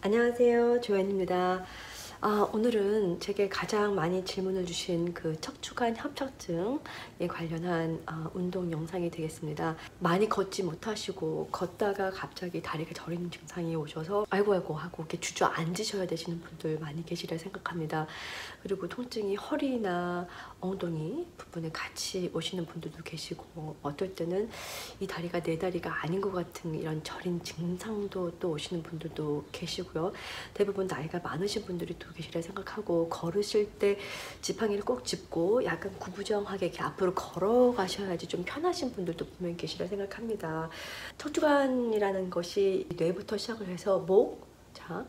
안녕하세요. 조연입니다 아, 오늘은 제게 가장 많이 질문을 주신 그 척추관 협착증에 관련한 아, 운동 영상이 되겠습니다. 많이 걷지 못하시고 걷다가 갑자기 다리가 저리는 증상이 오셔서 아이고 아이고 하고 이렇게 주저앉으셔야 되시는 분들 많이 계시리라 생각합니다. 그리고 통증이 허리나 엉덩이 부분에 같이 오시는 분들도 계시고 어떨 때는 이 다리가 내 다리가 아닌 것 같은 이런 저린 증상도 또 오시는 분들도 계시고요. 대부분 나이가 많으신 분들이 또 계시라 생각하고 걸으실 때 지팡이를 꼭 짚고 약간 구부정하게 이렇게 앞으로 걸어가셔야지 좀 편하신 분들도 분명히 계시라 생각합니다. 척추관이라는 것이 뇌부터 시작을 해서 목, 자,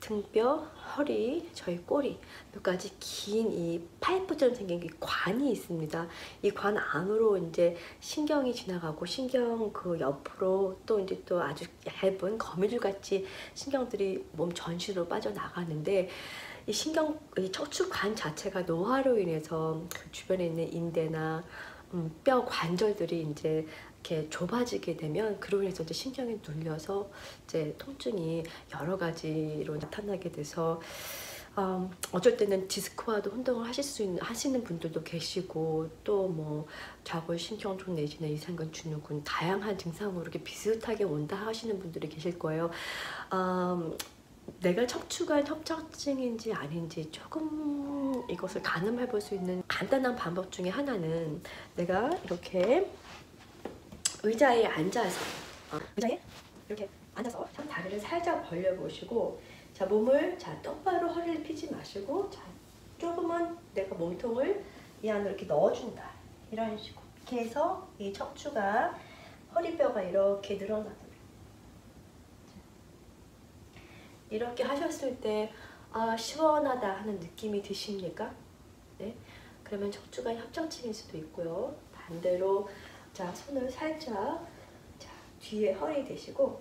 등뼈, 허리, 저희 꼬리 몇 가지 긴 이 파이프처럼 생긴 게 관이 있습니다. 이 관 안으로 이제 신경이 지나가고 신경 그 옆으로 또 이제 또 아주 얇은 거미줄 같이 신경들이 몸 전신으로 빠져나가는데 이 신경, 이 척추관 자체가 노화로 인해서 그 주변에 있는 인대나 음, 뼈 관절들이 이제 이렇게 좁아지게 되면 그로 인해서 이제 신경이 눌려서 이제 통증이 여러 가지로 나타나게 돼서 음, 어쩔 때는 디스크와도 운동을 하실 수 있는 하시는 분들도 계시고 또 뭐 좌골 신경통 내지는 이상근 근육은 다양한 증상으로 이렇게 비슷하게 온다 하시는 분들이 계실 거예요. 음, 내가 척추관 협착증인지 아닌지 조금 이것을 가늠해 볼 수 있는 간단한 방법 중에 하나는 내가 이렇게 의자에 앉아서 어, 의자에 이렇게 앉아서 참 다리를 살짝 벌려 보시고 자 몸을 자 똑바로 허리를 피지 마시고 자 조금만 내가 몸통을 이 안으로 이렇게 넣어준다 이런 식으로 이렇게 해서 이 척추가 허리뼈가 이렇게 늘어납니다. 이렇게 하셨을 때 아, 시원하다 하는 느낌이 드십니까? 네. 그러면 척추관 협착증일 수도 있고요. 반대로 자 손을 살짝 자 뒤에 허리 대시고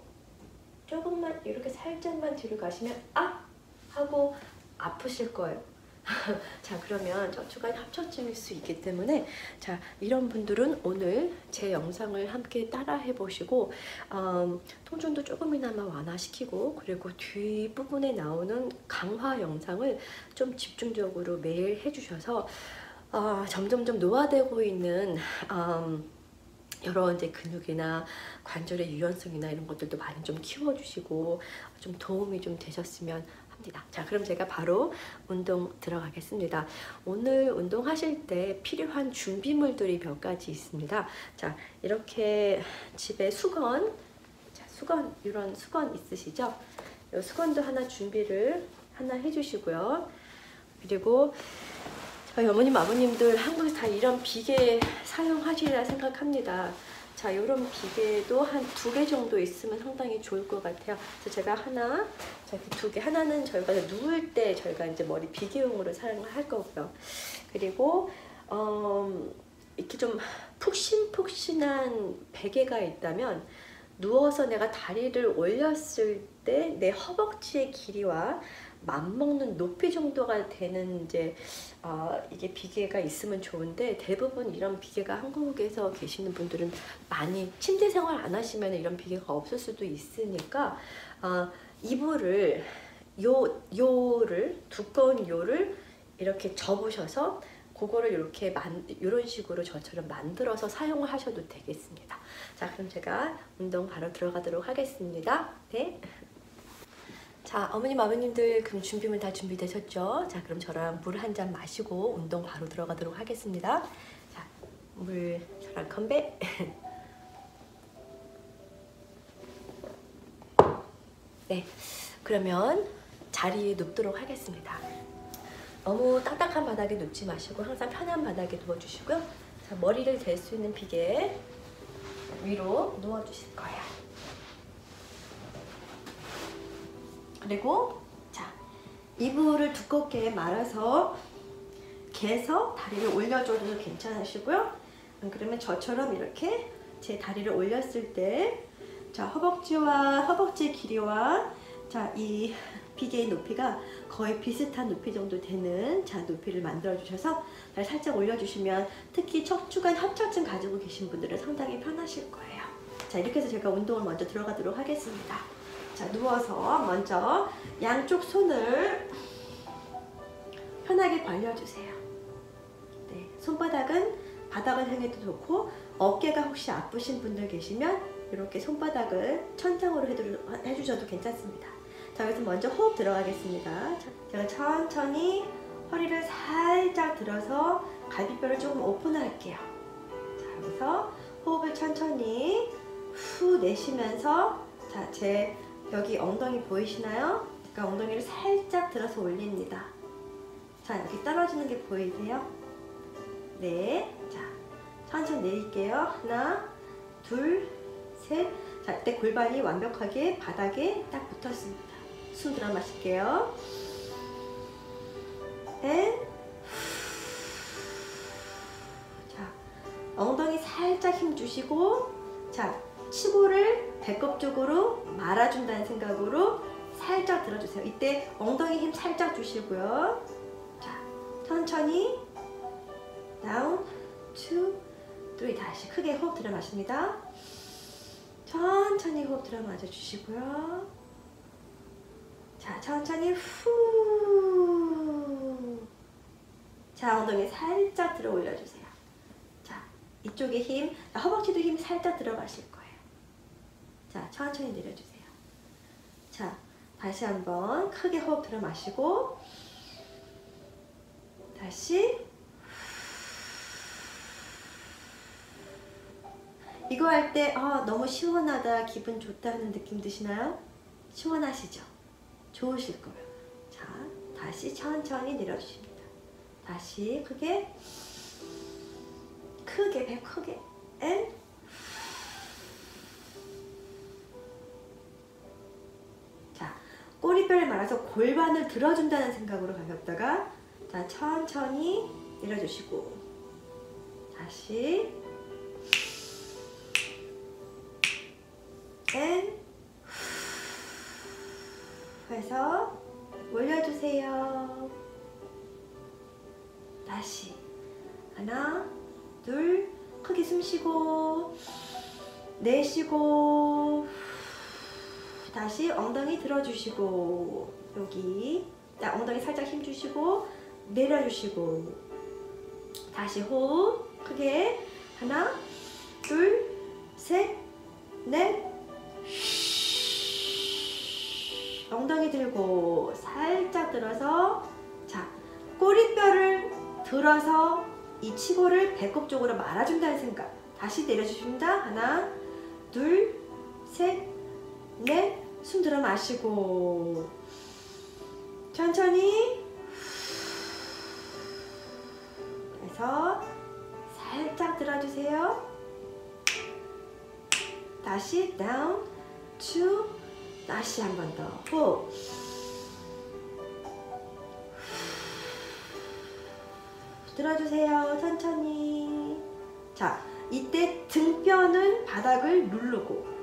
조금만 이렇게 살짝만 뒤로 가시면 아 하고 아프실 거예요. 자 그러면 척추관 협착증일 수 있기 때문에 자 이런 분들은 오늘 제 영상을 함께 따라 해보시고 음, 통증도 조금이나마 완화시키고 그리고 뒷부분에 나오는 강화 영상을 좀 집중적으로 매일 해주셔서 어, 점점점 노화되고 있는 음, 여러 이제 근육이나 관절의 유연성이나 이런 것들도 많이 좀 키워주시고 좀 도움이 좀 되셨으면 합니다. 자, 그럼 제가 바로 운동 들어가겠습니다. 오늘 운동하실 때 필요한 준비물들이 몇 가지 있습니다. 자, 이렇게 집에 수건, 자, 수건, 이런 수건 있으시죠? 이 수건도 하나 준비를 하나 해주시고요. 그리고 어머님, 아버님들 한국에 다 이런 비계 사용하시리라 생각합니다. 자, 이런 비계도 한 두 개 정도 있으면 상당히 좋을 것 같아요. 그래서 제가 하나, 자, 두 개. 하나는 저희가 누울 때 저희가 이제 머리 비계용으로 사용을 할 거고요. 그리고, 음, 이렇게 좀 푹신푹신한 베개가 있다면 누워서 내가 다리를 올렸을 때 내 허벅지의 길이와 맞먹는 높이 정도가 되는 이제 어, 이게 비계가 있으면 좋은데 대부분 이런 비계가 한국에서 계시는 분들은 많이 침대 생활 안 하시면 이런 비계가 없을 수도 있으니까 어, 이불을 요 요를 두꺼운 요를 이렇게 접으셔서 그거를 이렇게 만, 이런 식으로 저처럼 만들어서 사용을 하셔도 되겠습니다. 자, 그럼 제가 운동 바로 들어가도록 하겠습니다. 네. 자, 어머님, 아버님들 그럼 준비물 다 준비되셨죠? 자, 그럼 저랑 물 한 잔 마시고 운동 바로 들어가도록 하겠습니다. 자, 물 저랑 건배. 네, 그러면 자리에 눕도록 하겠습니다. 너무 딱딱한 바닥에 눕지 마시고 항상 편한 바닥에 누워주시고요. 자, 머리를 댈 수 있는 비계 위로 누워주실 거예요. 그리고 자 이불을 두껍게 말아서 개서 다리를 올려줘도 괜찮으시고요. 그러면 저처럼 이렇게 제 다리를 올렸을 때 자 허벅지와 허벅지 길이와 자 이 비계의 높이가 거의 비슷한 높이 정도 되는 자 높이를 만들어 주셔서 살짝 올려주시면 특히 척추관 협착증 가지고 계신 분들은 상당히 편하실 거예요. 자 이렇게 해서 제가 운동을 먼저 들어가도록 하겠습니다. 자, 누워서 먼저 양쪽 손을 편하게 벌려주세요. 네, 손바닥은 바닥을 향해도 좋고 어깨가 혹시 아프신 분들 계시면 이렇게 손바닥을 천장으로 해주, 해주셔도 괜찮습니다. 자, 여기서 먼저 호흡 들어가겠습니다. 자, 제가 천천히 허리를 살짝 들어서 갈비뼈를 조금 오픈할게요. 자, 여기서 호흡을 천천히 후 내쉬면서 자, 제 여기 엉덩이 보이시나요? 제가 엉덩이를 살짝 들어서 올립니다. 자, 여기 떨어지는 게 보이세요? 네. 자, 천천히 내릴게요. 하나, 둘, 셋. 자, 이때 골반이 완벽하게 바닥에 딱 붙었습니다. 숨 들어 마실게요. and. 자, 엉덩이 살짝 힘 주시고, 자, 치골을 배꼽 쪽으로 말아준다는 생각으로 살짝 들어주세요. 이때 엉덩이 힘 살짝 주시고요. 자, 천천히 down, two, three 다시 크게 호흡 들어 마십니다. 천천히 호흡 들어 마셔 주시고요. 자, 천천히 후. 자, 엉덩이 살짝 들어 올려주세요. 자, 이쪽에 힘, 허벅지도 힘 살짝 거예요. 자, 천천히 내려주세요. 자, 다시 한번 크게 호흡 들어 마시고, 다시 이거 할 때 아, 너무 시원하다, 기분 좋다 하는 느낌 드시나요? 시원하시죠? 좋으실 거예요. 자, 다시 천천히 내려주십니다. 다시 크게 크게 배 크게 and 꼬리뼈를 말아서 골반을 들어준다는 생각으로 가볍다가 자, 천천히 내려주시고. 다시. and. 해서 올려주세요. 다시. 하나, 둘, 크게 숨 쉬고 내쉬고 다시 엉덩이 들어주시고 여기. 자, 엉덩이 살짝 힘주시고 내려주시고. 다시 호흡 크게. 하나, 둘, 셋, 넷. 엉덩이 들고 살짝 들어서 자 꼬리뼈를 들어서 이 치고를 배꼽 쪽으로 말아준다는 생각. 다시 내려주십니다. 하나 둘셋넷 숨 들어 마시고. 천천히. 그래서 살짝 들어주세요. 다시 down two 다시 한 번 더. 호흡 들어주세요. 천천히. 자 이때 등뼈는 바닥을 누르고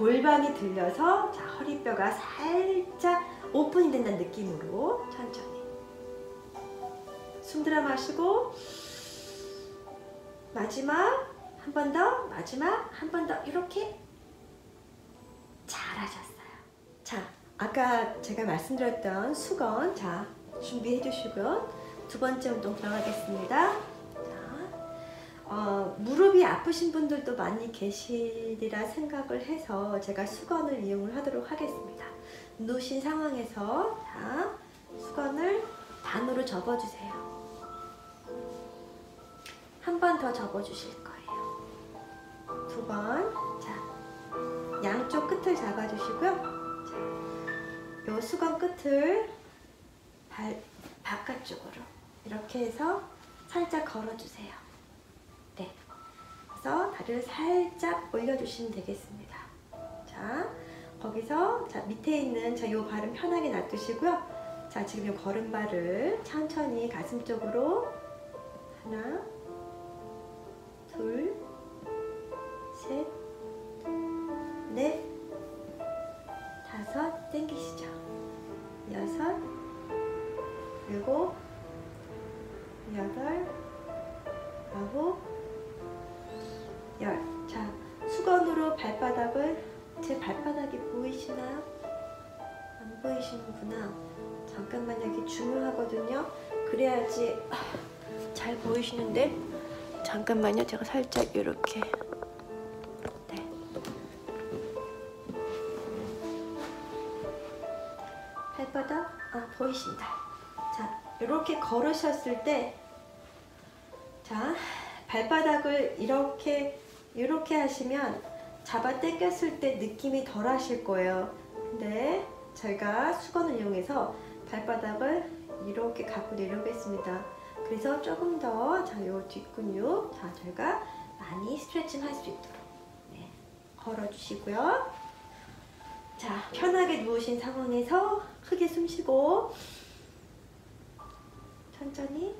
골반이 들려서 자 허리뼈가 살짝 오픈이 된다는 느낌으로 천천히. 숨 들어 마시고 마지막 한 번 더 마지막 한 번 더. 이렇게 잘하셨어요. 자 아까 제가 말씀드렸던 수건 자 준비해 주시고요. 두 번째 운동 들어가겠습니다. 자, 어, 무릎이 아프신 분들도 많이 계시리라 생각을 해서 제가 수건을 이용을 하도록 하겠습니다. 누신 상황에서 자, 수건을 반으로 접어주세요. 한 번 더 접어주실 거예요. 두 번. 자, 양쪽 끝을 잡아주시고요. 자, 요 수건 끝을 발, 바깥쪽으로 이렇게 해서 살짝 걸어주세요. 네. 그래서 다리를 살짝 올려주시면 되겠습니다. 자, 거기서 자 밑에 있는 저요 발은 편하게 놔두시고요. 자, 지금 요 걸음발을 천천히 가슴 쪽으로 하나, 둘, 셋, 넷, 다섯, 땡기시죠. 여섯, 일곱, 여덟, 아홉, 열. 자, 수건으로 발바닥을 제 발바닥이 보이시나요? 안 보이시는구나. 잠깐만 여기 중요하거든요. 그래야지 아, 잘 보이시는데 잠깐만요. 제가 살짝 이렇게 네. 발바닥 아 보이신다. 자 이렇게 걸으셨을 때 자, 발바닥을 이렇게 이렇게 하시면 잡아 당겼을 때 느낌이 덜 하실 거예요. 근데 저희가 수건을 이용해서 발바닥을 이렇게 갖고 내려오겠습니다. 그래서 조금 더, 자, 요 뒷근육, 자, 저희가 많이 스트레칭 할 수 있도록 네, 걸어주시고요. 자, 편하게 누우신 상황에서 크게 숨 쉬고 천천히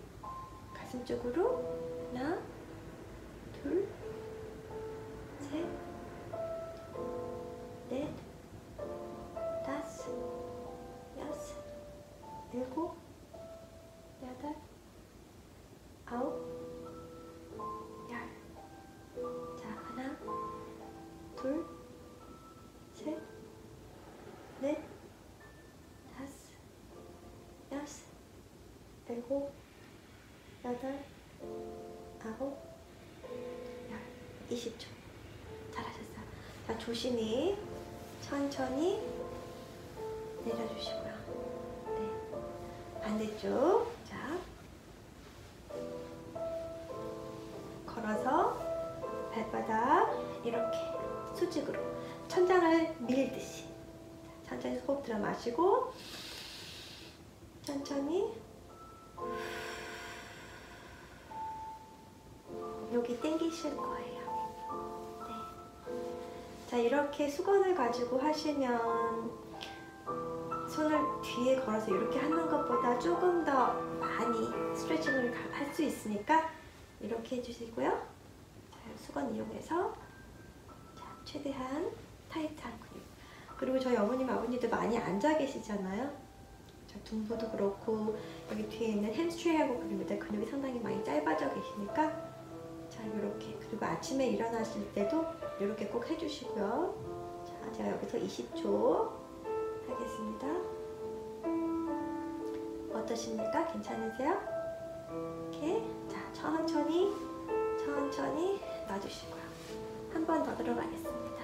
가슴 쪽으로 하나, 둘, 셋, 넷, 다섯, 여섯, 일곱, 여덟, 아홉, 열. 자, 하나, 둘, 셋, 넷, 다섯, 여섯, 일곱, 여덟, 아홉, 열. 20초. 자, 조심히 천천히 내려주시고요. 네. 반대쪽. 자. 걸어서 발바닥 이렇게 수직으로 천장을 밀듯이 천천히 호흡 들어 마시고 천천히 여기 당기실 거예요. 네. 자 이렇게 수건을 가지고 하시면 손을 뒤에 걸어서 이렇게 하는 것보다 조금 더 많이 스트레칭을 할 수 있으니까 이렇게 해주시고요. 자, 수건 이용해서 자, 최대한 타이트한 근육. 그리고 저희 어머님, 아버님도 많이 앉아 계시잖아요. 자, 둔부도 그렇고 여기 뒤에 있는 햄스트링하고 근육들 근육이 상당히 많이 짧아져 계시니까 자 이렇게 그리고 아침에 일어나실 때도 이렇게 꼭 해주시고요. 자 제가 여기서 20초 하겠습니다. 어떠십니까? 괜찮으세요? 이렇게 자 천천히 천천히 놔주시고요. 한 번 더 들어가겠습니다.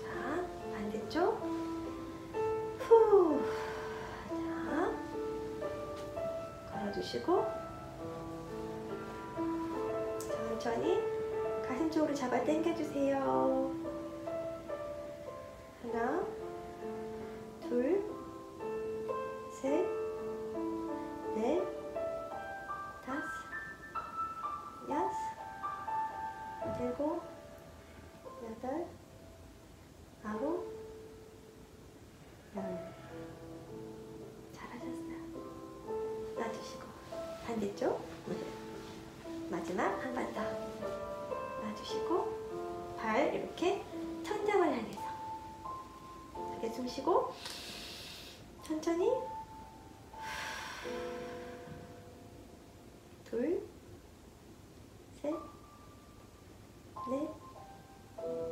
자 반대쪽 후. 자 걸어주시고 천천히 가슴 쪽으로 잡아 당겨주세요. 하나, 둘, 숨 쉬고 천천히 둘, 셋, 넷,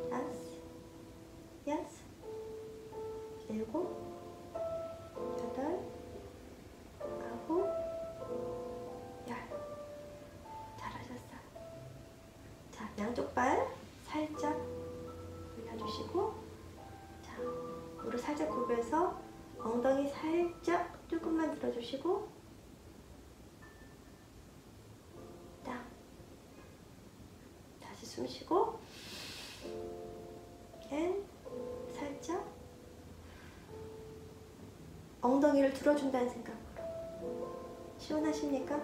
다섯, 여섯, 일곱, 여덟, 아홉, 열. 잘하셨어요. 자, 양쪽 발 살짝 굽혀서 엉덩이 살짝 조금만 들어주시고, 딱. 다시 숨 쉬고, and 살짝 엉덩이를 들어준다는 생각으로 시원하십니까?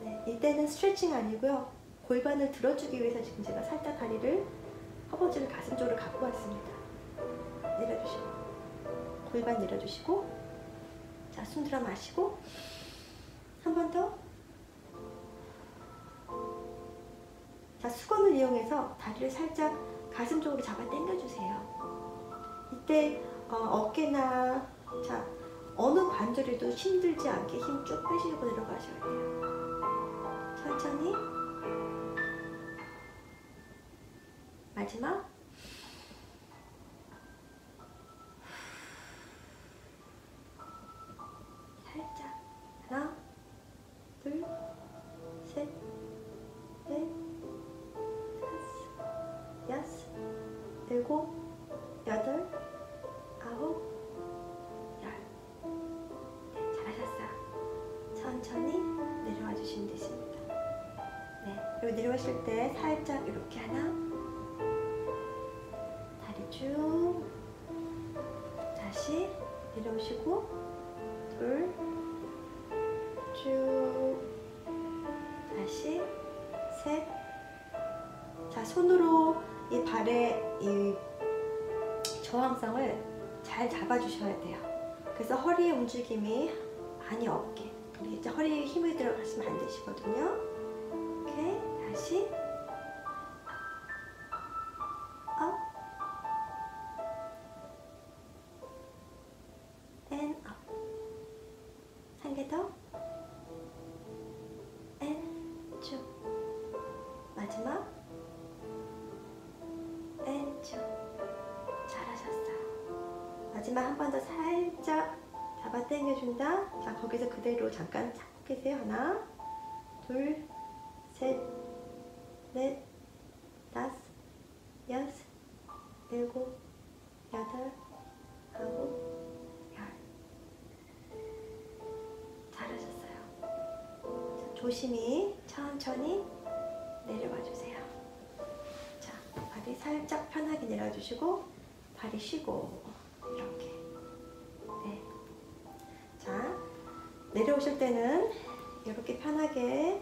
네, 이때는 스트레칭 아니고요. 골반을 들어주기 위해서 지금 제가 살짝 다리를 허벅지를 가슴 쪽으로 갖고 왔습니다. 내려주시고 골반 내려주시고 자, 숨 들어 마시고 한 번 더. 자, 수건을 이용해서 다리를 살짝 가슴 쪽으로 잡아 당겨주세요. 이때 어, 어깨나 자 어느 관절에도 힘들지 않게 힘 쭉 빼시고 내려가셔야 돼요. 천천히. 마지막. 내려오실 때 살짝 이렇게 하나, 다리 쭉, 다시 내려오시고, 둘, 쭉, 다시 셋. 자, 손으로 이 발의 이 저항성을 잘 잡아주셔야 돼요. 그래서 허리의 움직임이 많이 없게. 이제 허리에 힘이 들어가시면 안 되시거든요. 마지막 한 번 더 살짝 잡아 당겨준다. 자, 거기서 그대로 잠깐 잡고 계세요. 하나, 둘, 셋, 넷, 다섯, 여섯, 일곱, 여덟, 아홉, 열. 잘하셨어요. 자, 조심히 천천히 내려와 주세요. 자, 발이 살짝 편하게 내려주시고 발이 쉬고 때는 이렇게 편하게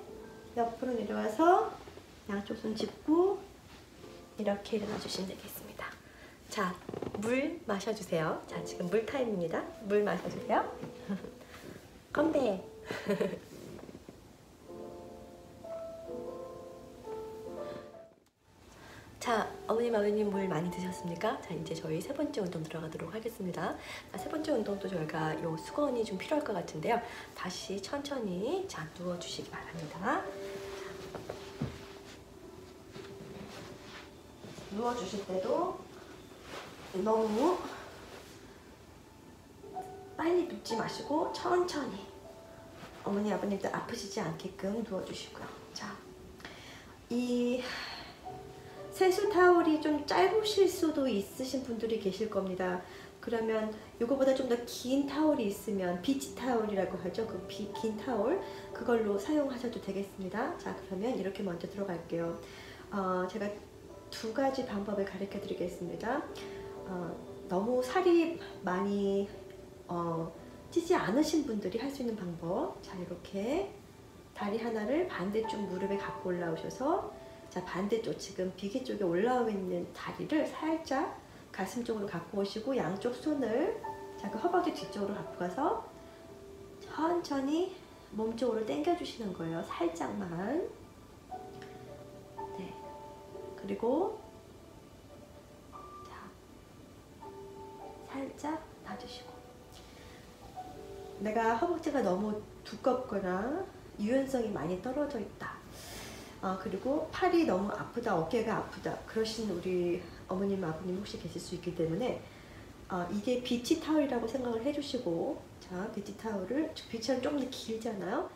옆으로 내려와서 양쪽 손 짚고 이렇게 일어나 주시면 되겠습니다. 자, 물 마셔주세요. 자, 지금 물 타임입니다. 물 마셔주세요. 건배. 어머님, 아버님 물 많이 드셨습니까? 자, 이제 저희 세 번째 운동 들어가도록 하겠습니다. 자, 세 번째 운동도 저희가 요 수건이 좀 필요할 것 같은데요. 다시 천천히 자 누워주시기 바랍니다. 누워주실 때도 너무 빨리 눕지 마시고 천천히 어머니 아버님들 아프시지 않게끔 누워주시고요. 자, 이 세수 타올이 좀 짧으실 수도 있으신 분들이 계실 겁니다. 그러면 이거보다 좀 더 긴 타올이 있으면 비치 타올이라고 하죠. 그 긴 타올 그걸로 사용하셔도 되겠습니다. 자 그러면 이렇게 먼저 들어갈게요. 어, 제가 두 가지 방법을 가르쳐 드리겠습니다. 어, 너무 살이 많이 어, 찌지 않으신 분들이 할 수 있는 방법. 자 이렇게 다리 하나를 반대쪽 무릎에 갖고 올라오셔서 자 반대쪽 지금 비계 쪽에 올라와 있는 다리를 살짝 가슴 쪽으로 갖고 오시고 양쪽 손을 자그 허벅지 뒤쪽으로 갖고 가서 천천히 몸 쪽으로 당겨 주시는 거예요. 살짝만. 네. 그리고 자 살짝 놔주시고 내가 허벅지가 너무 두껍거나 유연성이 많이 떨어져 있다. 아, 그리고 팔이 너무 아프다, 어깨가 아프다. 그러신 우리 어머님, 아버님 혹시 계실 수 있기 때문에 아, 이게 비치 타올이라고 생각을 해주시고 자, 비치 타올을 비치는 좀더 길잖아요.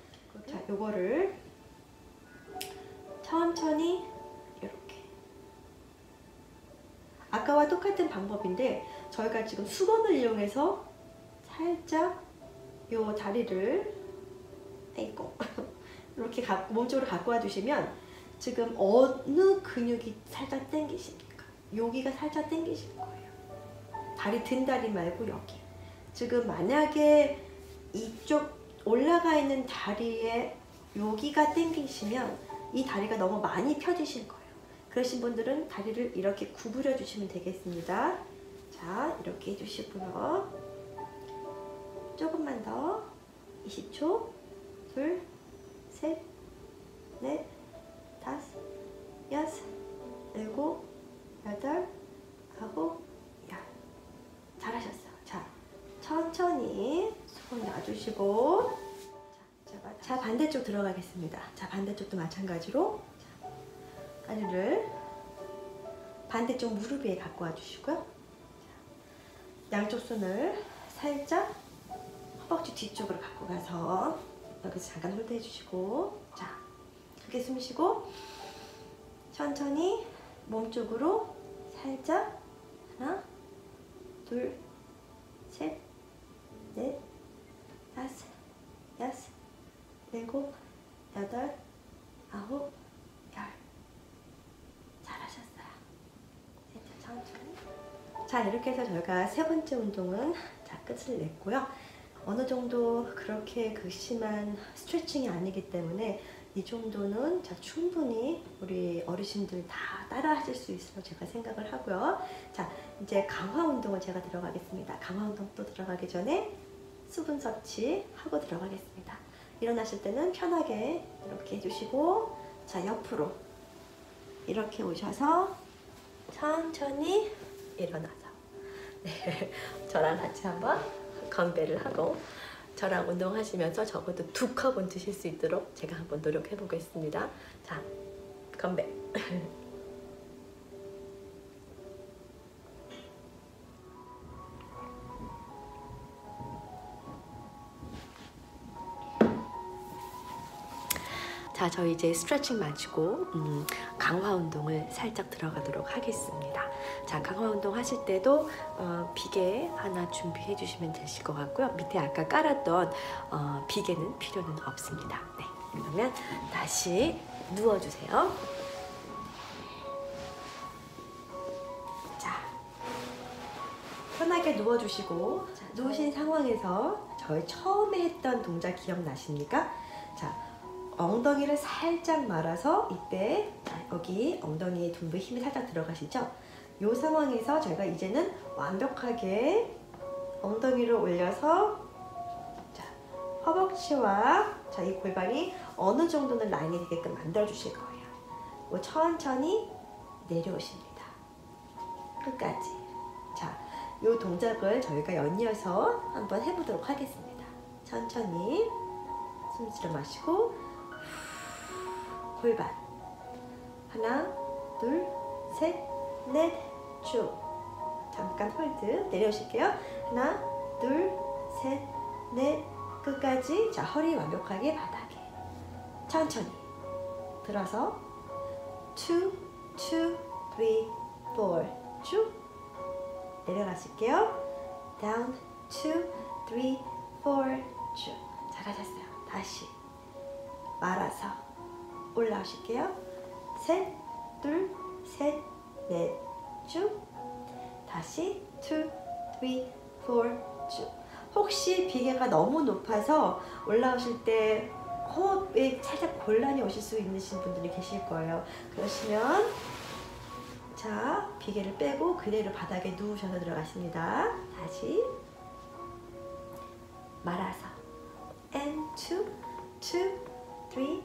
자, 요거를 천천히 이렇게 아까와 똑같은 방법인데 저희가 지금 수건을 이용해서 살짝 요 다리를 에이고 이렇게 가, 몸쪽으로 갖고 와 주시면 지금 어느 근육이 살짝 당기십니까? 여기가 살짝 당기실 거예요. 다리 든 다리 말고 여기. 지금 만약에 이쪽 올라가 있는 다리에 여기가 당기시면 이 다리가 너무 많이 펴지실 거예요. 그러신 분들은 다리를 이렇게 구부려 주시면 되겠습니다. 자, 이렇게 해주시고요. 조금만 더. 20초. 둘, 셋, 넷, 다섯, 여섯, 일곱, 여덟, 아홉, 열. 잘하셨어요. 자, 천천히 손 놔주시고 자, 자, 반대쪽 들어가겠습니다. 자, 반대쪽도 마찬가지로 자, 다리를 반대쪽 무릎 위에 갖고 와주시고요. 자, 양쪽 손을 살짝 허벅지 뒤쪽으로 갖고 가서 여기서 잠깐 hold 해 주시고 자 크게 숨 쉬고 천천히 몸 쪽으로 살짝 둘, 셋, 넷, 다섯, 여섯, 일곱, 여덟, 아홉, 열. 잘하셨어요. 자, 이렇게 해서 저희가 세 번째 운동은 자, 끝을 냈고요. 어느 정도 그렇게 극심한 스트레칭이 아니기 때문에 이 정도는 자, 충분히 우리 어르신들 다 따라 하실 수 있으라고 제가 생각을 하고요. 자, 이제 강화 운동을 제가 들어가겠습니다. 강화 운동 또 들어가기 전에 수분 섭취 하고 들어가겠습니다. 일어나실 때는 편하게 이렇게 해주시고, 자, 옆으로 이렇게 오셔서 천천히 일어나서. 네, 저랑 같이 한번 건배를 하고 저랑 운동하시면서 적어도 두 컵은 드실 수 있도록 제가 한번 노력해 보겠습니다. 자, 건배. 자, 저 이제 스트레칭 마치고 음, 강화 운동을 살짝 들어가도록 하겠습니다. 자, 강화 운동 하실 때도 어, 비계 하나 준비해 주시면 되실 것 같고요. 밑에 아까 깔았던 어, 비계는 필요는 없습니다. 네, 그러면 다시 누워주세요. 자, 편하게 누워주시고 자, 누우신 상황에서 저희 처음에 했던 동작 기억나십니까? 자, 엉덩이를 살짝 말아서 이때 자, 여기 엉덩이에 둔부 힘이 살짝 들어가시죠? 이 상황에서 저희가 이제는 완벽하게 엉덩이를 올려서 자, 허벅지와 자, 이 골반이 어느 정도는 라인이 되게끔 만들어 주실 거예요. 그리고 천천히 내려오십니다. 끝까지. 자, 이 동작을 저희가 연이어서 한번 해보도록 하겠습니다. 천천히 숨 들여 마시고 골반. 하나 둘셋넷쭉. 잠깐 hold 내려오실게요. 하나 둘셋넷 끝까지 자 허리 완벽하게 바닥에. 천천히. 들어서. two two three four. 쭉 내려가실게요. down two three four. 쭉. 잘하셨어요. 다시. 말아서 올라오실게요. 셋, 둘, 셋, 넷, 쭉. 다시 two, four, 쭉. 혹시 비계가 너무 높아서 올라오실 때 호흡에 살짝 곤란이 오실 수 있으신 분들이 계실 거예요. 그러시면 자 비계를 빼고 그대로 바닥에 누우셔서 들어가십니다. 다시 말아서 and two, two, three,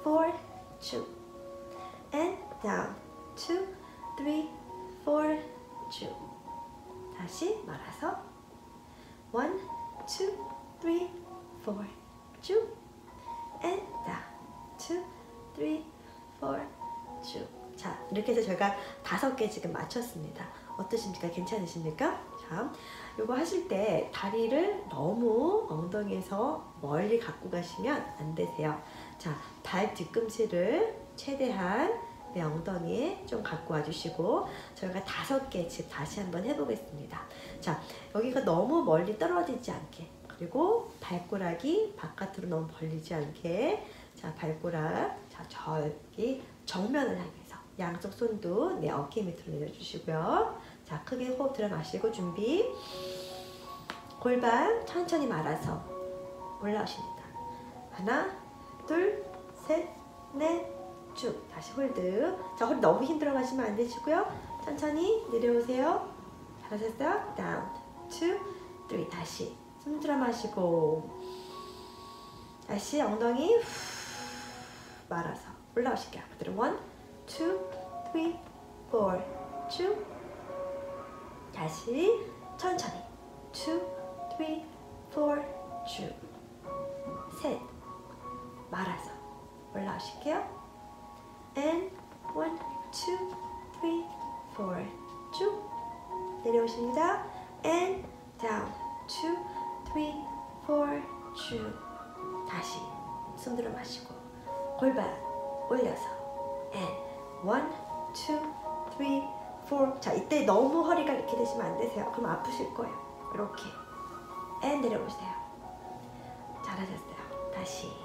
four, two, and down, two, three, four, two. 다시 말아서 one, two, three, four, two, and down, two, three, four, two. 자, 이렇게 해서 저희가 다섯 개 지금 맞췄습니다. 어떠십니까? 괜찮으십니까? 자, 이거 하실 때 다리를 너무 엉덩이에서 멀리 갖고 가시면 안 되세요. 자, 발 뒤꿈치를 최대한 내 엉덩이에 좀 갖고 와주시고 저희가 다섯 개집 다시 한번 해보겠습니다. 자, 여기가 너무 멀리 떨어지지 않게 그리고 발꼬락이 바깥으로 너무 벌리지 않게 자, 발꼬락 자, 저기 정면을 향해서 양쪽 손도 내 어깨 밑으로 내려주시고요. 자, 크게 호흡 들어 마시고 준비. 골반 천천히 말아서 올라오십니다. 하나, 둘, 셋, 넷, 쭉. 다시 hold. 자, 허리 너무 힘 들어가시면 안 되시고요. 천천히 내려오세요. 잘하셨어요? down, two, three. 다시. 숨 들어 마시고. 다시 엉덩이 후 말아서 올라오실게요. 그대로 one, two, three, four, 쭉. 다시 천천히. two, three, four, 쭉. 셋. 말아서 올라오실게요. And one, two, three, four. 쭉 내려오십니다. And down, two, three, four. 쭉 다시 숨 들어 마시고 골반 올려서 and one, two, three, four. 자, 이때 너무 허리가 이렇게 되시면 안 되세요. 그럼 아프실 거예요. 이렇게. and 내려오세요. 잘하셨어요. 다시.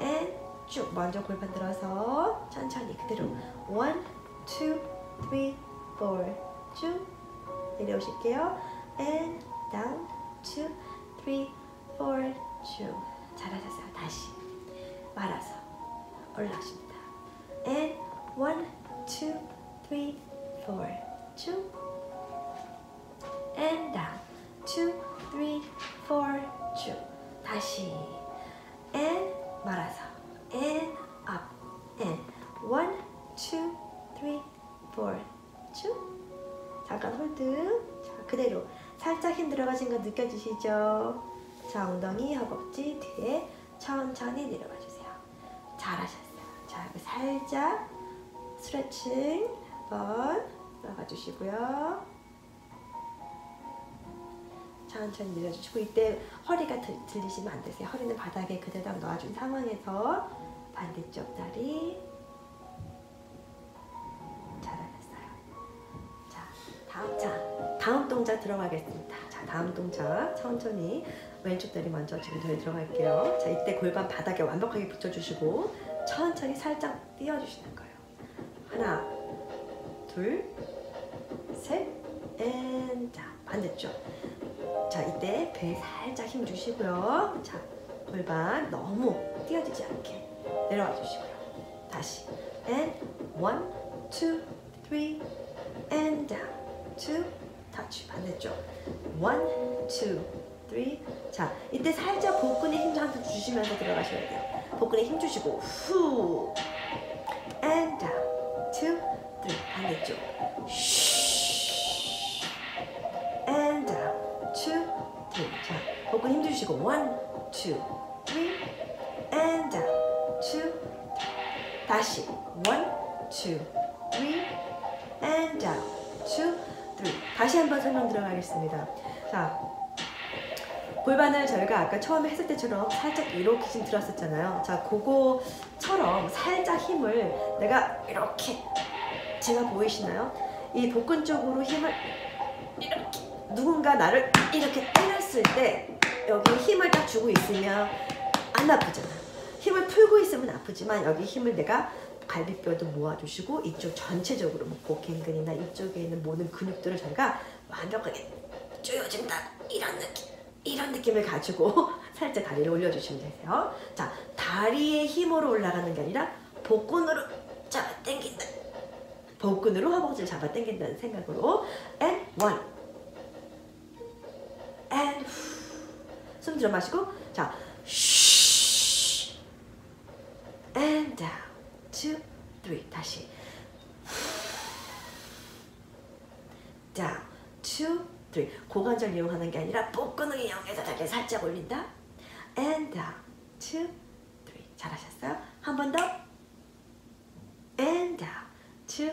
And 쭉 먼저 골반 들어서 천천히 그대로 one, two, three, four 쭉 내려오실게요. and down, two, three, four 쭉 잘하셨어요. 다시 말아서 올라오십니다. and one, two, three, four 쭉 and down, two, three, four 쭉 다시 and 말아서. And up. And one, two, three, four. 쭉 잠깐 hold. 자 그대로. 살짝 힘 들어가신 거 느껴지시죠? 자 엉덩이 허벅지 뒤에 천천히 내려가 주세요. 잘하셨어요. 자 여기 살짝 스트레칭 한번 들어가 주시고요 천천히 내려주시고 이때 허리가 들, 들리시면 안 되세요. 허리는 바닥에 그대로 놔준 상황에서 반대쪽 다리. 잘하셨어요. 자 다음 자 다음 동작 들어가겠습니다. 자 다음 동작 천천히 왼쪽 다리 먼저 지금 저희 들어갈게요. 자 이때 골반 바닥에 완벽하게 붙여주시고 천천히 살짝 띄워주시는 거예요. 하나 둘셋 and 자 반대쪽 자 이때 배에 살짝 힘 주시고요. 자 골반 너무 띄어지지 않게 내려와 주시고요. 다시. And one two three and down. Two touch 반대쪽. One two three. 자 이때 살짝 복근에 힘 한번 주시면서 들어가셔야 돼요. 복근에 힘 주시고 후. And down. Two three. 반대쪽. 쉬 주시고 one two three and down three 다시 one two three and down two three 다시 한번 설명 들어가겠습니다 자 골반을 저희가 아까 처음에 했을 때처럼 살짝 이렇게 좀 들었었잖아요. 자, 그거처럼 살짝 힘을 내가 이렇게 제가 보이시나요? 이 복근 쪽으로 힘을 이렇게 누군가 나를 이렇게 때렸을 때 여기 힘을 딱 주고 있으면 안 아프잖아. 힘을 풀고 있으면 아프지만 여기 힘을 내가 갈비뼈도 모아주시고 이쪽 전체적으로 뭐 복근근이나 이쪽에 있는 모든 근육들을 저희가 완벽하게 조여준다 이런 느낌. 이런 느낌을 가지고 살짝 다리를 올려주시면 되세요. 자, 다리의 힘으로 올라가는 게 아니라 복근으로 잡아 당긴다. 복근으로 허벅지를 잡아 당긴다는 생각으로 one 숨 들어 마시고 자 쉬 and down two three 다시 down two three 고관절 이용하는 게 아니라 복근을 이용해서 다리를 살짝 올린다 and down two three 잘하셨어요 한 번 더 and down two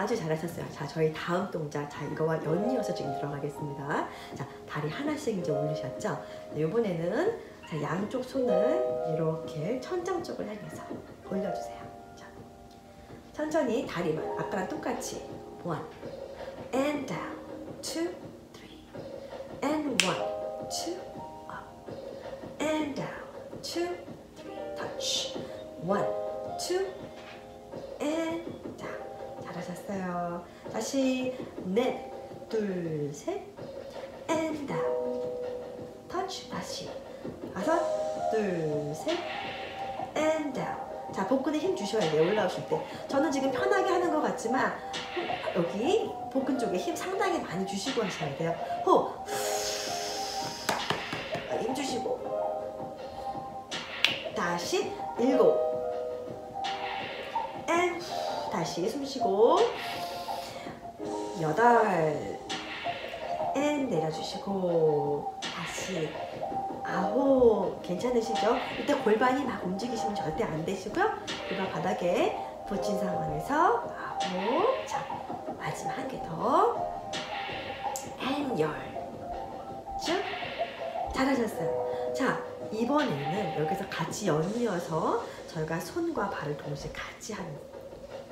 아주 잘하셨어요. 자, 저희 다음 동작, 자, 이거와 연이어서 지금 들어가겠습니다. 자, 다리 하나씩 이제 올리셨죠? 네, 이번에는 자, 양쪽 손을 이렇게 천장 쪽을 향해서 올려주세요. 자, 천천히 다리만 아까랑 똑같이 one and down, two, three, and one, two, up, and down, two, three, touch, one, two, and down. 잘하셨어요. 다시 넷, 둘, 셋, and touch 다시 다섯, 둘, 셋, and. 자 복근에 힘 주셔야 돼요 올라오실 때. 저는 지금 편하게 하는 것 같지만 여기 복근 쪽에 힘 상당히 많이 주시고 하셔야 돼요. 호흡 힘 주시고 다시 일곱 다시 숨 쉬고 여덟 and 내려주시고 다시 아홉 괜찮으시죠? 이때 골반이 막 움직이시면 절대 안 되시고요. 골반 바닥에 붙인 상황에서 아홉 자 마지막 한 개더. and 열쭉. 잘하셨어요. 자 이번에는 여기서 같이 연이어서 저희가 손과 발을 동시에 같이 하는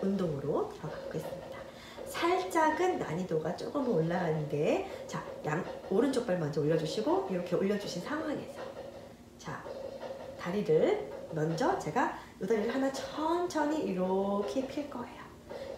운동으로 들어가겠습니다. 살짝은 난이도가 조금 올라가는데 자, 양 오른쪽 발 먼저 올려주시고 이렇게 올려주신 상황에서 자, 다리를 먼저 제가 이 다리를 하나 천천히 이렇게 필 거예요.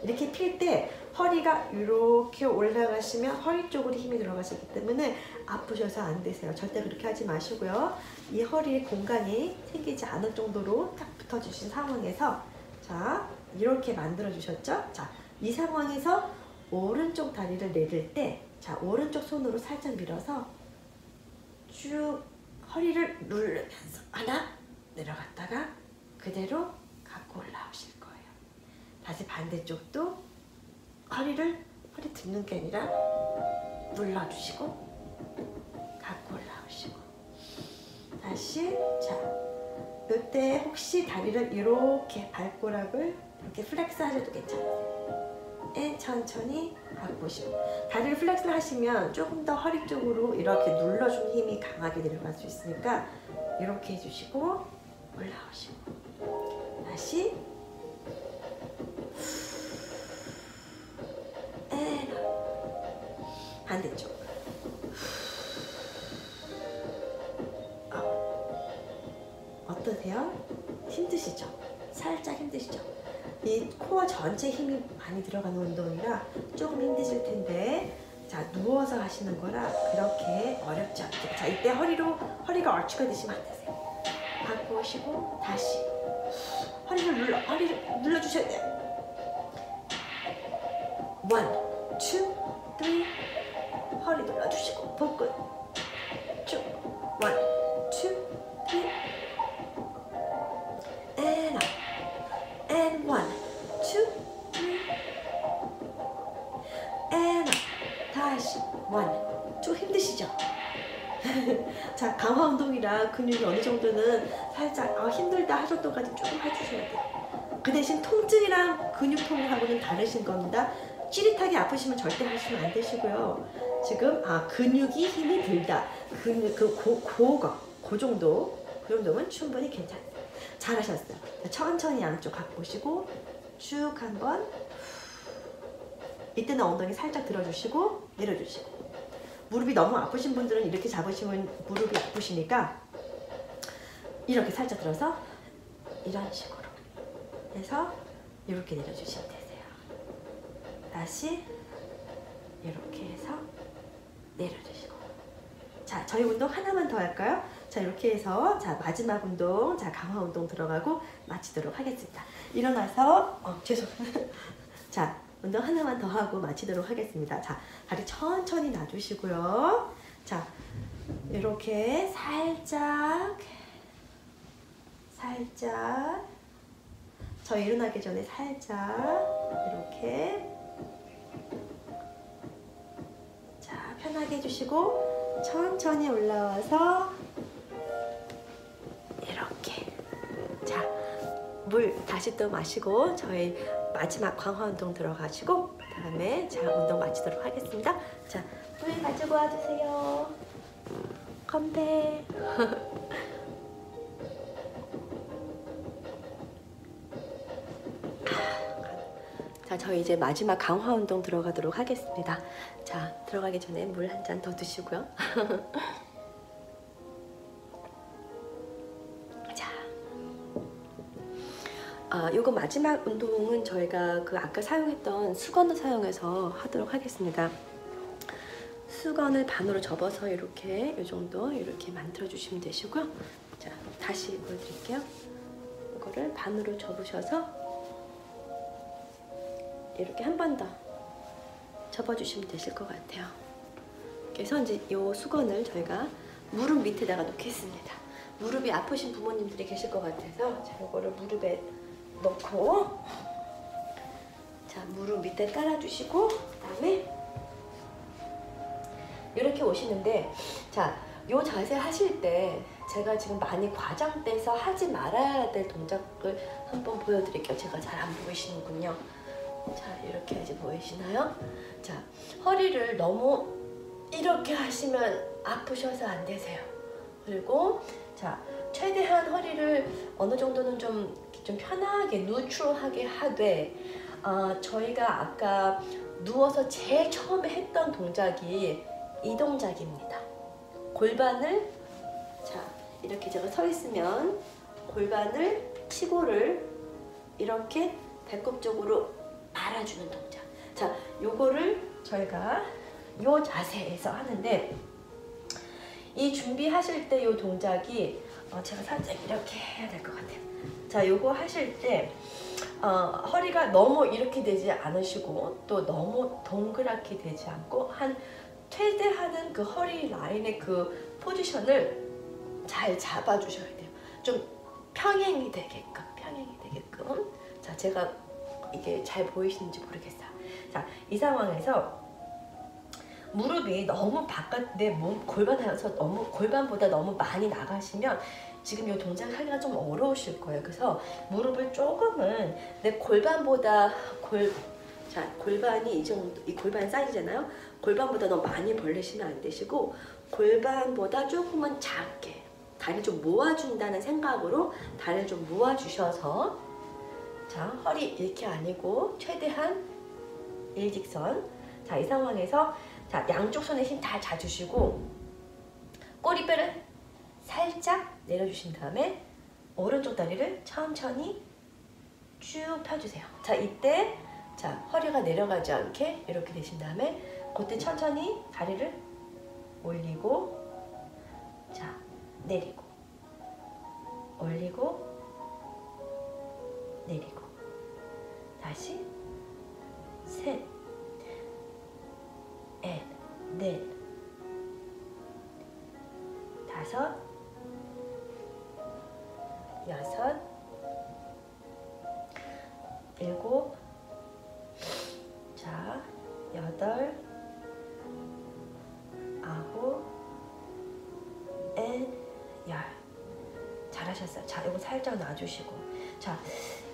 이렇게 필 때 허리가 이렇게 올라가시면 허리 쪽으로 힘이 들어가시기 때문에 아프셔서 안 되세요. 절대 그렇게 하지 마시고요. 이 허리에 공간이 생기지 않을 정도로 딱 붙어주신 상황에서 자 이렇게 만들어 주셨죠? 자 이 상황에서 오른쪽 다리를 내릴 때 자 오른쪽 손으로 살짝 밀어서 쭉 허리를 누르면서 하나 내려갔다가 그대로 갖고 올라오실 거예요. 다시 반대쪽도 허리를 허리 드는 게 아니라 눌러주시고 갖고 올라오시고 다시 자 이때 혹시 다리를 이렇게 발꼬락을 이렇게 flex 하셔도 괜찮아요. 에 천천히 오시고 다리를 flex 하시면 조금 더 허리 쪽으로 이렇게 눌러준 힘이 강하게 내려갈 수 있으니까 이렇게 해주시고 올라오시고 다시 에라 반대쪽 어. 어떠세요? 힘드시죠? 살짝 힘드시죠? 이 코어 전체 힘이 많이 들어가는 운동이라 조금 힘드실 텐데 자 누워서 하시는 거라 그렇게 어렵지 않게 자 이때 허리로 허리가 얼추가 되시면 안 되세요. 오시고 다시. 허리를 눌러 허리를 눌러 주셔야 돼요. one, two, three 허리 눌러주시고 복근 자 강화 운동이라 근육이 어느 정도는 살짝 아, 힘들다 하셨던 까지 조금 해주셔야 돼요. 그 대신 통증이랑 근육통하고는 다르신 겁니다. 찌릿하게 아프시면 절대 하시면 안 되시고요. 지금 아 근육이 힘이 들다. 근육 그고 그거 그 정도 그 정도면 충분히 괜찮아요. 잘하셨어요. 천천히 양쪽 갖고 오시고 쭉 한번 이때는 엉덩이 살짝 들어주시고 내려주시고 무릎이 너무 아프신 분들은 이렇게 잡으시면 무릎이 아프시니까 이렇게 살짝 들어서 이런 식으로 해서 이렇게 내려주시면 되세요. 다시 이렇게 해서 내려주시고 자 저희 운동 하나만 더 할까요? 자 이렇게 해서 자 마지막 운동 자 강화 운동 들어가고 마치도록 하겠습니다. 일어나서 어 죄송 자 운동 하나만 더 하고 마치도록 하겠습니다. 자 다리 천천히 놔주시고요. 자 이렇게 살짝 살짝 저 일어나기 전에 살짝 이렇게 자 편하게 해주시고 천천히 올라와서 이렇게 자 물 다시 또 마시고 저희 마지막 강화 운동 들어가시고 그다음에 자 운동 마치도록 하겠습니다. 자 물 가지고 와주세요. 건배. 자, 저희 이제 마지막 강화 운동 들어가도록 하겠습니다. 자, 들어가기 전에 물 한 잔 더 드시고요. 아, 요거 마지막 운동은 저희가 그 아까 사용했던 수건을 사용해서 하도록 하겠습니다. 수건을 반으로 접어서 이렇게 이 정도 이렇게 만들어 주시면 되시고요. 자, 다시 보여드릴게요. 이거를 반으로 접으셔서 이렇게 한 번 더 접어주시면 되실 것 같아요. 그래서 이제 이 수건을 저희가 무릎 밑에다가 놓겠습니다. 무릎이 아프신 부모님들이 계실 것 같아서 자, 이거를 무릎에 넣고 자 무릎 밑에 깔아주시고 그다음에 이렇게 오시는데 자, 요 자세 하실 때 제가 지금 많이 과장돼서 하지 말아야 될 동작을 한번 보여드릴게요. 제가 잘 안 보이시는군요. 자, 이렇게 해야지 보이시나요? 자, 허리를 너무 이렇게 하시면 아프셔서 안 되세요. 그리고 자, 최대한 허리를 어느 정도는 좀, 좀 편하게, 누트럴하게 하되 어, 저희가 아까 누워서 제일 처음에 했던 동작이 이 동작입니다. 골반을 자 이렇게 제가 서 있으면 골반을 치고를 이렇게 배꼽 쪽으로 말아주는 동작. 자, 요거를 저희가 요 자세에서 하는데 이 준비하실 때 요 동작이 어, 제가 살짝 이렇게 해야 될 것 같아요. 자, 요거 하실 때 어, 허리가 너무 이렇게 되지 않으시고 또 너무 동그랗게 되지 않고 한 최대한은 그 허리 라인의 그 포지션을 잘 잡아주셔야 돼요. 좀 평행이 되게끔, 평행이 되게끔. 자, 제가 이게 잘 보이시는지 모르겠어요. 자, 이 상황에서 무릎이 너무 바깥 내 몸 골반에서 너무 골반보다 너무 많이 나가시면 지금 이 동작 하기가 좀 어려우실 거예요. 그래서 무릎을 조금은 내 골반보다 골, 자 골반이 이 정도 이 골반 사이즈잖아요. 골반보다 너무 많이 벌리시면 안 되시고 골반보다 조금은 작게 다리 좀 모아준다는 생각으로 다리를 좀 모아주셔서 자 허리 이렇게 아니고 최대한 일직선 자 이 상황에서 자 양쪽 손에 힘 다 자주시고 꼬리뼈를 살짝 내려주신 다음에 오른쪽 다리를 천천히 쭉 펴주세요. 자 이때 자 허리가 내려가지 않게 이렇게 되신 다음에 그때 천천히 다리를 올리고 자 내리고 올리고 내리고 다시 셋, 넷, 넷, 다섯, 여섯, 일곱, 자, 여덟, 아홉, 엔, 열. 잘하셨어요. 자, 이거 살짝 놔주시고. 자,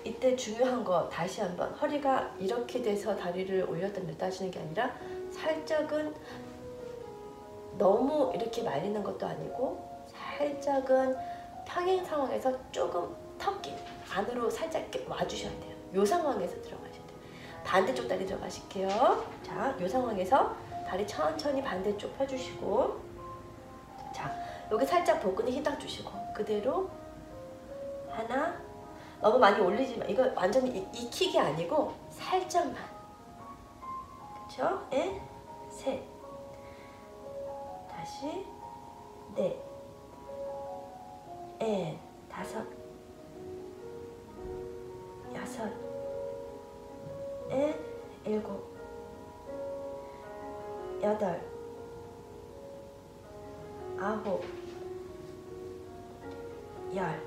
이때 중요한 거 다시 한번 허리가 이렇게 돼서 다리를 올렸다 내렸다 하시는 게 아니라 살짝은 너무 이렇게 말리는 것도 아니고 살짝은 평행 상황에서 조금 턱이 안으로 살짝 이렇게 와주셔야 돼요. 이 상황에서 들어가셔야 돼요. 반대쪽 다리 들어가실게요. 자, 이 상황에서 다리 천천히 반대쪽 펴주시고 자, 여기 살짝 복근에 힘딱 주시고 그대로 하나 너무 많이 올리지 마. 이거 완전히 이- 익히기 아니고 살짝만. 그쵸? 에? 셋. 다시. 넷. 에. 다섯. 여섯. 에. 일곱. 여덟. 아홉. 열.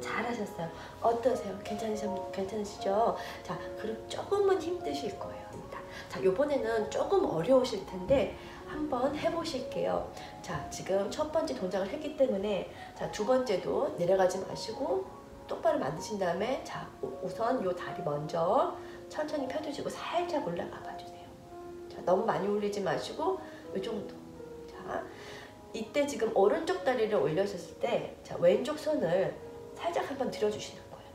잘하셨어요. 어떠세요? 괜찮으시, 괜찮으시죠? 자, 그리고 조금은 힘드실 거예요. 자, 요번에는 조금 어려우실 텐데 한번 해보실게요. 자, 지금 첫 번째 동작을 했기 때문에 자, 두 번째도 내려가지 마시고 똑바로 만드신 다음에 자, 우- 우선 요 다리 먼저 천천히 펴주시고 살짝 올라가 봐주세요. 자, 너무 많이 올리지 마시고 요 정도. 자, 이때 지금 오른쪽 다리를 올려줬을 때 자, 왼쪽 손을 살짝 한번 들어주시는 거예요.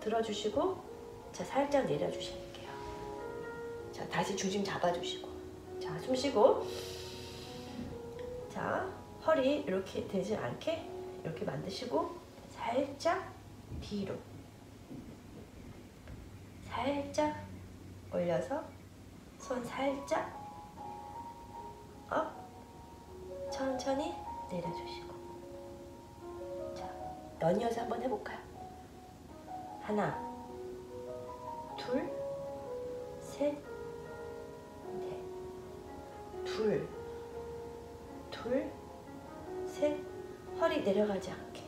들어주시고 자 살짝 내려주실게요. 자 다시 중심 잡아주시고 자 숨 쉬고 자 허리 이렇게 되지 않게 이렇게 만드시고 살짝 뒤로 살짝 올려서 손 살짝 up 천천히 내려주시고 연이어서 한번 해볼까요? 하나, 둘, 셋, 넷, 둘, 둘, 셋, 허리 내려가지 않게.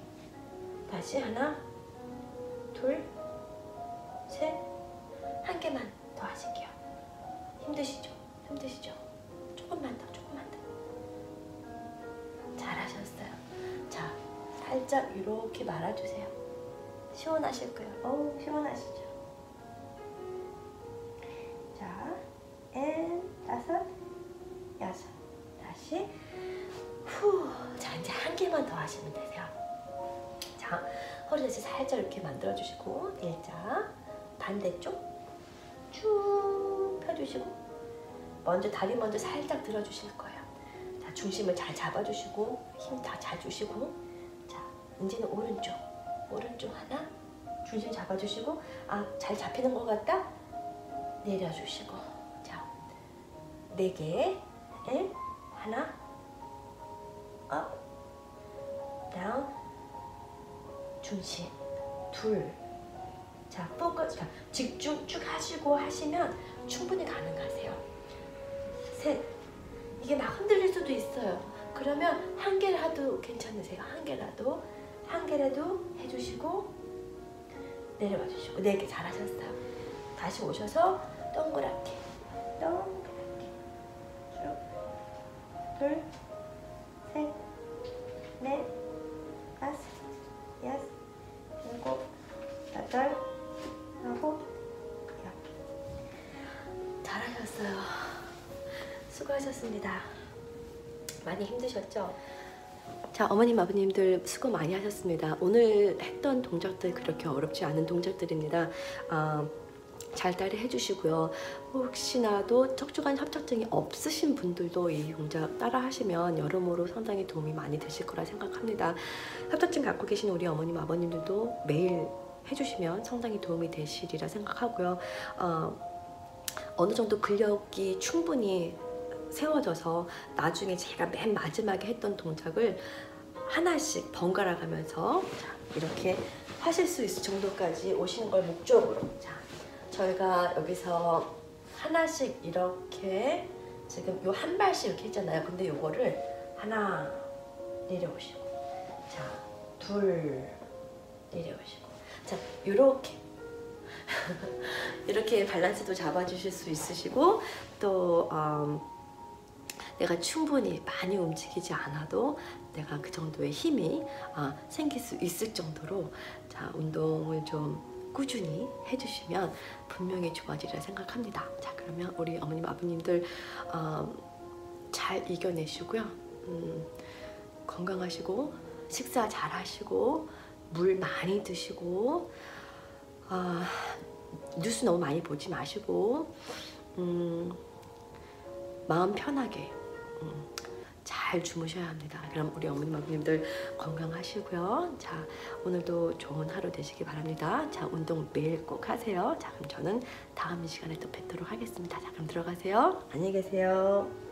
다시 하나, 둘, 셋, 한 개만 더 하실게요. 힘드시죠? 힘드시죠? 조금만 더, 조금만 더. 잘하셨어요. 자, 살짝 이렇게 말아주세요. 시원하실 거예요. 어우, 시원하시죠? 만들어주시고, 일자, 반대쪽, 쭉. 펴주시고 먼저 다리 먼저 살짝 들어주실 거예요. 자 중심을 잘 잡아주시고 힘 다 잘 주시고 자 이제는 오른쪽 오른쪽 하나 중심 잡아주시고 아 잘 잡히는 것 같다 내려주시고 자 네 개 일 하나 up down 중심 둘 자 포커스 자, 집중 쭉 하시고 하시면 충분히 가능하세요. 셋. 이게 막 흔들릴 수도 있어요. 그러면 한 개라도 괜찮으세요. 한 개라도 한 개라도 해주시고 내려와 주시고. 네 개 잘하셨어요. 다시 오셔서 동그랗게 동그랗게. 쭉 둘 셋 넷 자 어머님 아버님들 수고 많이 하셨습니다. 오늘 했던 동작들 그렇게 어렵지 않은 동작들입니다. 아, 잘 따라 해주시고요. 혹시나도 척추관 협착증이 없으신 분들도 이 동작 따라 하시면 여러모로 상당히 도움이 많이 되실 거라 생각합니다. 협착증 갖고 계신 우리 어머님 아버님들도 매일 해주시면 상당히 도움이 되시리라 생각하고요. 어, 어느 정도 근력이 충분히 세워져서 나중에 제가 맨 마지막에 했던 동작을 하나씩 번갈아 가면서 자, 이렇게 하실 수 있을 정도까지 오시는 걸 목적으로 자, 저희가 여기서 하나씩 이렇게 지금 요 한 발씩 이렇게 했잖아요. 근데 요거를 하나 내려오시고 자, 둘 내려오시고 자, 요렇게 이렇게 밸런스도 잡아주실 수 있으시고 또 음, 내가 충분히 많이 움직이지 않아도 내가 그 정도의 힘이 아, 생길 수 있을 정도로 자 운동을 좀 꾸준히 해주시면 분명히 좋아지리라 생각합니다. 자 그러면 우리 어머님 아버님들 어, 잘 이겨내시고요. 음, 건강하시고 식사 잘 하시고 물 많이 드시고 아, 뉴스 너무 많이 보지 마시고 음, 마음 편하게 음, 잘 주무셔야 합니다. 그럼 우리 어머님 아버님들 건강하시고요. 자 오늘도 좋은 하루 되시기 바랍니다. 자 운동 매일 꼭 하세요. 자 그럼 저는 다음 시간에 또 뵙도록 하겠습니다. 자 그럼 들어가세요. 안녕히 계세요.